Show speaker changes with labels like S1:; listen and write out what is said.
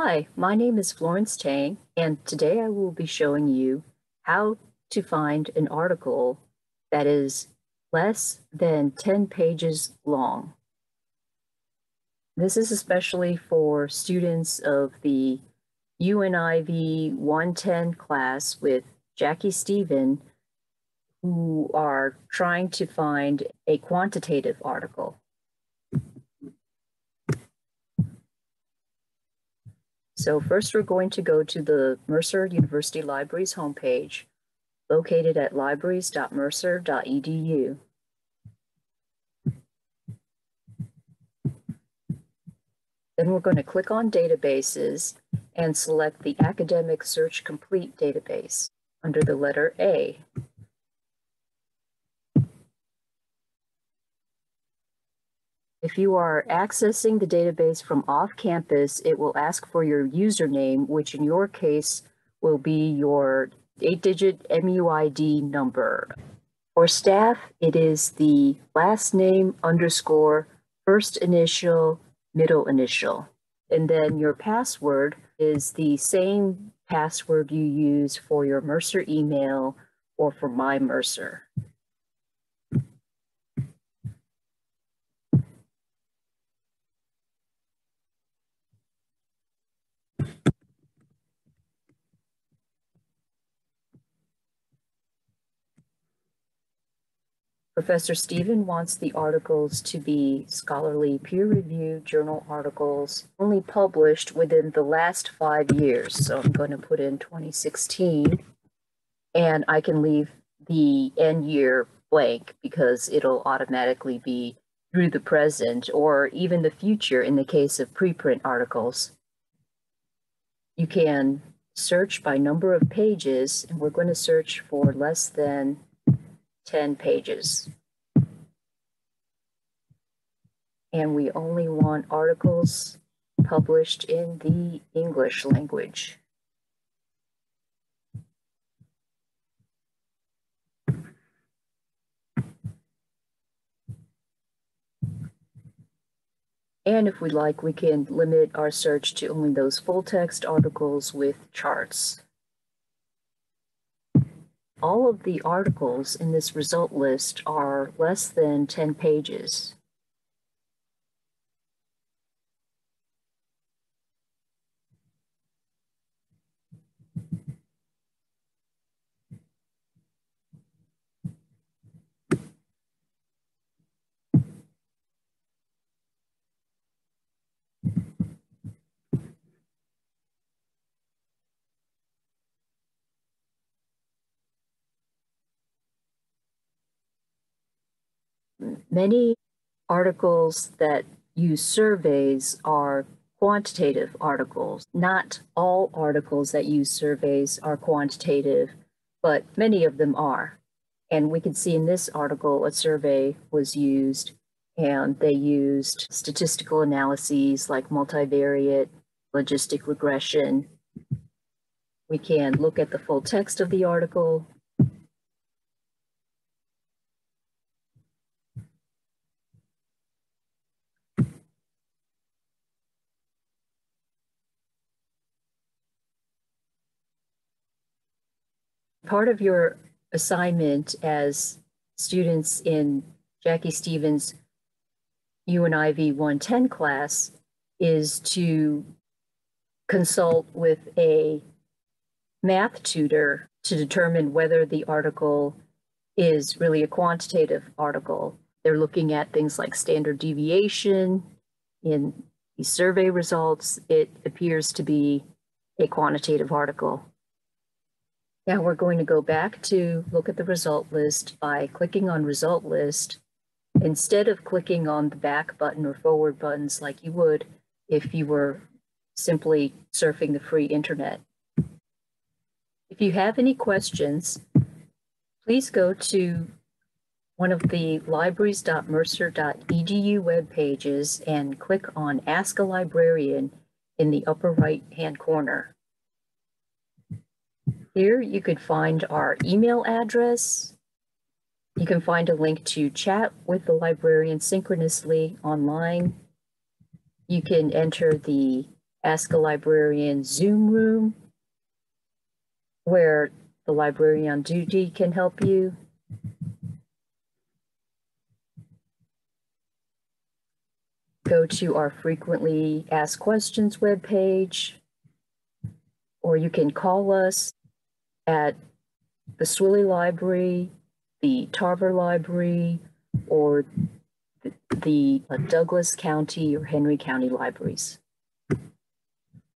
S1: Hi, my name is Florence Tang, and today I will be showing you how to find an article that is less than 10 pages long. This is especially for students of the UNIV 110 class with Jackie Stephen who are trying to find a quantitative article. So first we're going to go to the Mercer University Libraries homepage located at libraries.mercer.edu. Then we're going to click on databases and select the Academic Search Complete database under the letter A. If you are accessing the database from off campus, it will ask for your username, which in your case will be your eight digit MUID number. For staff, it is the last name underscore first initial, middle initial. And then your password is the same password you use for your Mercer email or for My Mercer. Professor Stephen wants the articles to be scholarly peer-reviewed journal articles only published within the last five years. So I'm going to put in 2016 and I can leave the end year blank because it'll automatically be through the present or even the future in the case of preprint articles. You can search by number of pages and we're going to search for less than 10 pages. And we only want articles published in the English language. And if we like, we can limit our search to only those full text articles with charts. All of the articles in this result list are less than 10 pages. Many articles that use surveys are quantitative articles. Not all articles that use surveys are quantitative, but many of them are. And we can see in this article, a survey was used and they used statistical analyses like multivariate, logistic regression. We can look at the full text of the article part of your assignment as students in Jackie Stephen's UNIV 110 class is to consult with a math tutor to determine whether the article is really a quantitative article. They're looking at things like standard deviation in the survey results. It appears to be a quantitative article. Now we're going to go back to look at the result list by clicking on result list instead of clicking on the back button or forward buttons like you would if you were simply surfing the free internet. If you have any questions, please go to one of the libraries.mercer.edu web pages and click on Ask a Librarian in the upper right hand corner. Here you could find our email address. You can find a link to chat with the librarian synchronously online. You can enter the Ask a Librarian Zoom room where the librarian on duty can help you. Go to our frequently asked questions webpage, or you can call us at the Swilley Library, the Tarver Library, or the- the uh, Douglas County or Henry County Libraries.